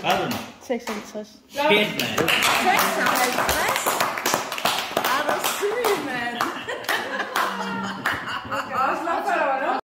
Hvad er det nu? 56. Fedt, mand.